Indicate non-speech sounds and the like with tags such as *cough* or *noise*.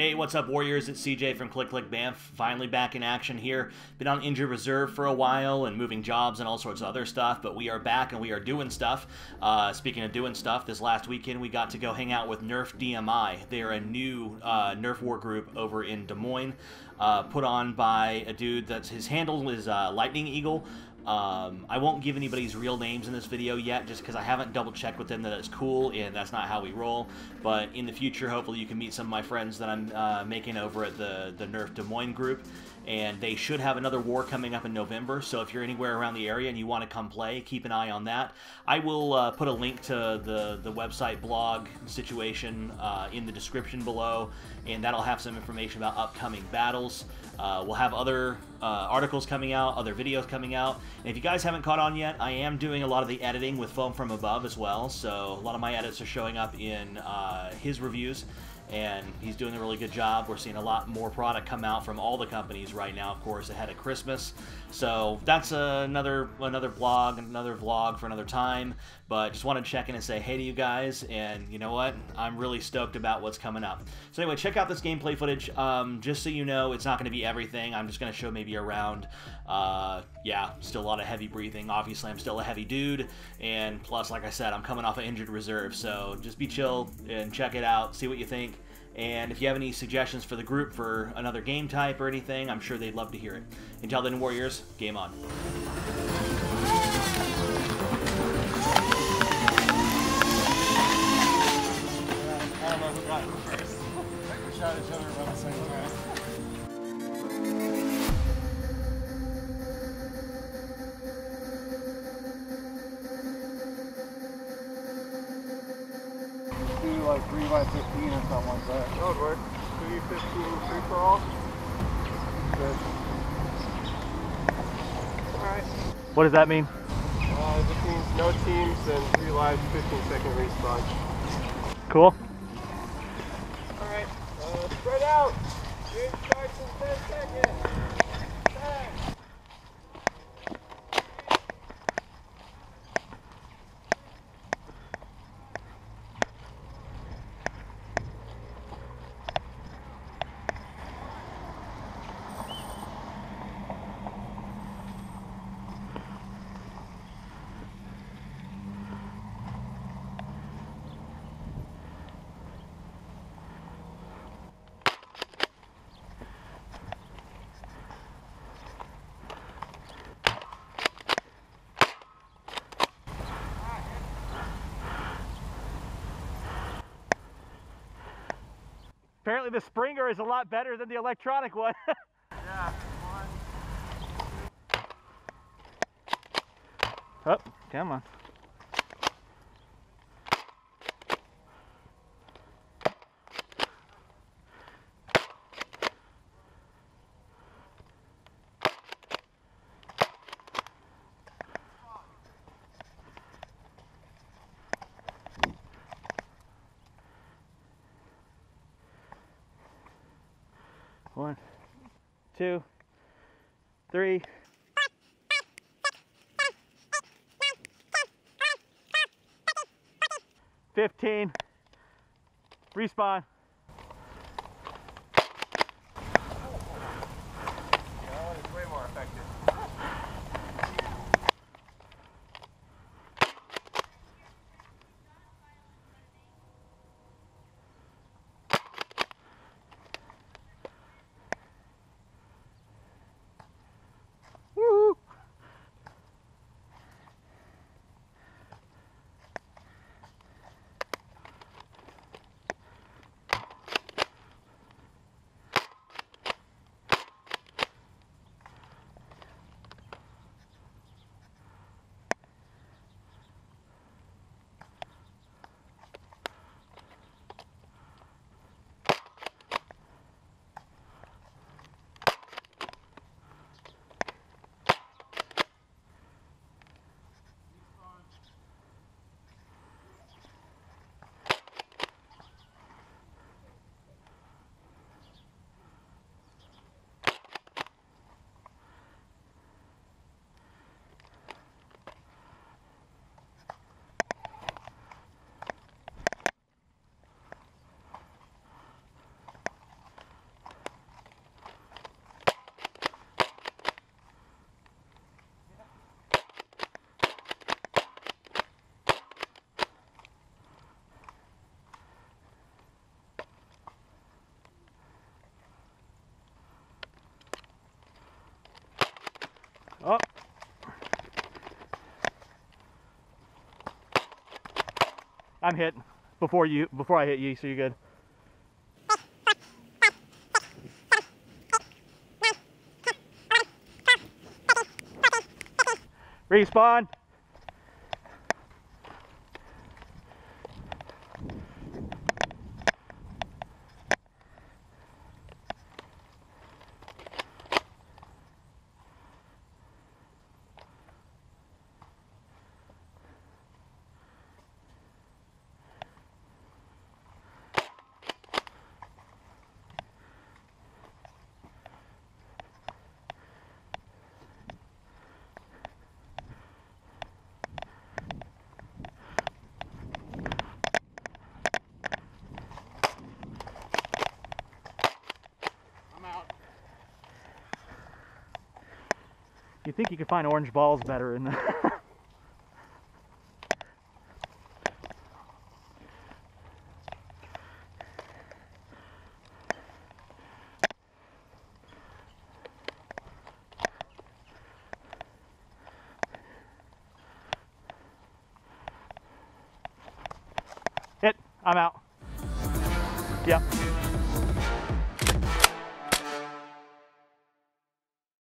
Hey, what's up, Warriors? It's CJ from Click Click BAMF. Finally back in action here. Been on injured reserve for a while and moving jobs and all sorts of other stuff, but we are back and we are doing stuff. Uh, speaking of doing stuff, this last weekend we got to go hang out with Nerf DMI. They're a new uh, Nerf war group over in Des Moines, uh, put on by a dude that's his handle is uh, Lightning Eagle. Um, I won't give anybody's real names in this video yet, just because I haven't double checked with them that it's cool, and that's not how we roll. But in the future, hopefully you can meet some of my friends that I'm uh, making over at the, the Nerf Des Moines group. And they should have another war coming up in November, so if you're anywhere around the area and you want to come play, keep an eye on that. I will uh, put a link to the, the website blog situation uh, in the description below, and that'll have some information about upcoming battles. Uh, we'll have other uh, articles coming out, other videos coming out. And if you guys haven't caught on yet, I am doing a lot of the editing with Foam from Above as well. So a lot of my edits are showing up in uh, his reviews and he's doing a really good job. We're seeing a lot more product come out from all the companies right now, of course, ahead of Christmas. So that's another another blog, another vlog for another time. But just wanted to check in and say hey to you guys, and you know what? I'm really stoked about what's coming up. So anyway, check out this gameplay footage. Um, just so you know, it's not going to be everything. I'm just going to show maybe around. Uh, yeah, still a lot of heavy breathing. Obviously, I'm still a heavy dude, and plus, like I said, I'm coming off an injured reserve. So just be chill and check it out. See what you think. And if you have any suggestions for the group for another game type or anything, I'm sure they'd love to hear it. Until then, Warriors, game on. Like 3 by 15 or something like that. That would work. 315 free for all. Good. Alright. What does that mean? Uh, this means no teams and 3 lives, 15 second respawn. Cool. Alright. Uh, spread out. Game starts in 10 Apparently the Springer is a lot better than the electronic one. *laughs* Yeah. oh, come on. One, two, three. Fifteen. Respawn. Oh. I'm hit before you before I hit you, so you're good. Respawn. Think you could find orange balls better in the *laughs* Hit. I'm out. Yep.